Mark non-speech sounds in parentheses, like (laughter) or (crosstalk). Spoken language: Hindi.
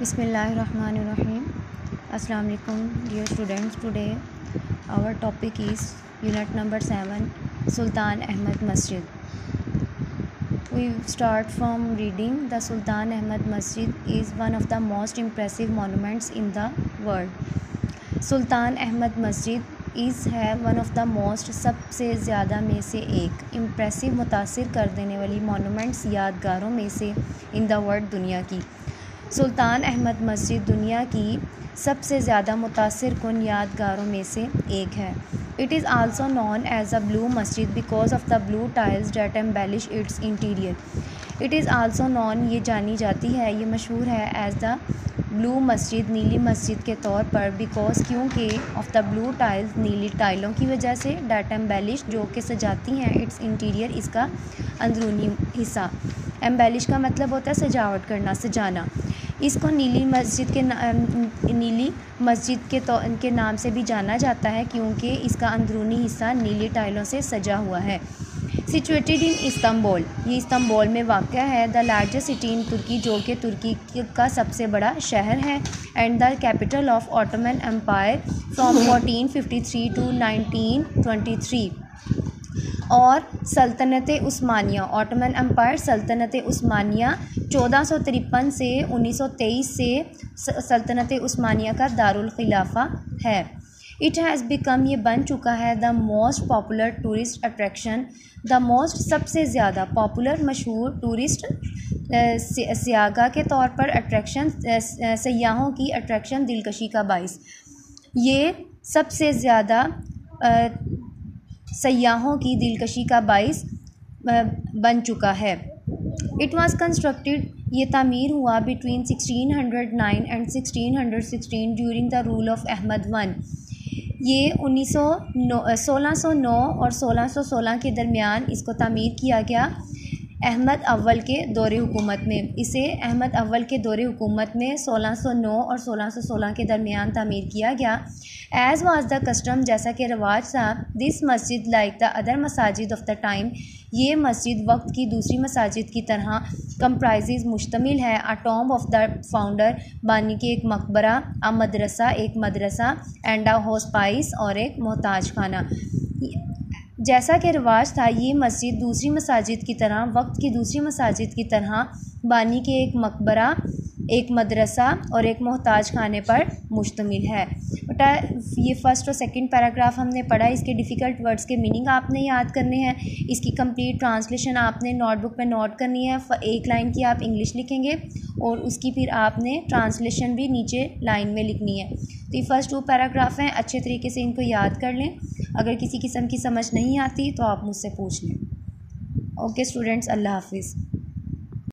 बिसमीम अलकुम dear students, today our topic is unit number seven, Sultan Ahmed masjid. We start from reading the Sultan Ahmed masjid is one of the most impressive monuments in the world Sultan Ahmed masjid is है वन ऑफ़ द मोस्ट सबसे ज़्यादा में से एक। इम्प्रेसिव मुतासर कर देने वाली मोनूमेंट्स यादगारों में से इन द वर्ल्ड दुनिया की। सुल्तान अहमद मस्जिद दुनिया की सबसे ज़्यादा मुतासर कन यादगारों में से एक है। It is also known as a blue masjid because of the blue tiles that embellish its interior it is also known ये जानी जाती है, ये मशहूर है एज़ द ब्लू मस्जिद नीली मस्जिद के तौर पर बिकॉज़ क्योंकि ऑफ़ द ब्लू टाइल्स नीली टाइलों की वजह से डेट एम्बेलिश जो कि सजाती हैं इट्स इंटीरियर इसका अंदरूनी हिस्सा। एम्बेलिश का मतलब होता है सजावट करना सजाना। इसको नीली मस्जिद के नीली मस्जिद के तो के नाम से भी जाना जाता है क्योंकि इसका अंदरूनी हिस्सा नीली टाइलों से सजा हुआ है। Situated in Istanbul. ये इस्तंबुल में वाक़ है the largest city in Turkey जो कि तुर्की का सबसे बड़ा शहर है and the capital of Ottoman Empire from (laughs) 1453 to 1923 और सल्तनत उस्मानिया ऑटोमन एम्पायर सल्तनत उस्मानिया, चौदह सौ तिरपन से उन्नीस सौ तेईस से सल्तनत उस्मानिया का दारुल खिलाफा है। इट हैज़ बिकम ये बन चुका है the most popular tourist attraction the most सबसे ज़्यादा पॉपुलर मशहूर टूरिस्ट सियागा के तौर पर अट्रैक्शन सयाहों की अट्रैक्शन दिलकशी का बाइस। ये सबसे ज़्यादा सयाहों की दिलकशी का बाइस बन चुका है। इट वॉज़ कंस्ट्रक्टेड ये तामीर हुआ between 1609 and 1616 during the rule of Ahmed one ये उन्नीस सौ नौ सोलह सौ नौ और सोलह सौ सोलह के दरमियान इसको तामीर किया गया। अहमद अव्वल के दौरे हुकूमत में। इसे अहमद अव्वल के दौरे हुकूमत में 1609 और 1616 के दरमियान तमीर किया गया। एज़ वाज द कस्टम, जैसा कि रवाज था this masjid like the other masajid of the time. ये मस्जिद वक्त की दूसरी मसाजिद की तरह कंप्राइज मुश्तमिल है। A tomb of the founder बानी के एक मकबरा, अ मदरसा, एक मदरसा, एंड अ होस्पाइस और एक मोहताज खाना। जैसा कि रिवाज था, ये मस्जिद दूसरी मसाजिद की तरह, वक्त की दूसरी मसाजिद की तरह बानी के एक मकबरा, एक मदरसा और एक मोहताज खाने पर मुश्तमिल है। बटा ये फ़र्स्ट और सेकंड पैराग्राफ हमने पढ़ा, इसके डिफ़िकल्ट वर्ड्स के मीनिंग आपने याद करने हैं। इसकी कंप्लीट ट्रांसलेशन आपने नोटबुक पे नोट करनी है। एक लाइन की आप इंग्लिश लिखेंगे और उसकी फिर आपने ट्रांसलेशन भी नीचे लाइन में लिखनी है। तो ये फ़र्स्ट टू पैराग्राफ हैं, अच्छे तरीके से इनको याद कर लें। अगर किसी किस्म की समझ नहीं आती तो आप मुझसे पूछ लें। ओके, स्टूडेंट्स, अल्लाह हाफिज़।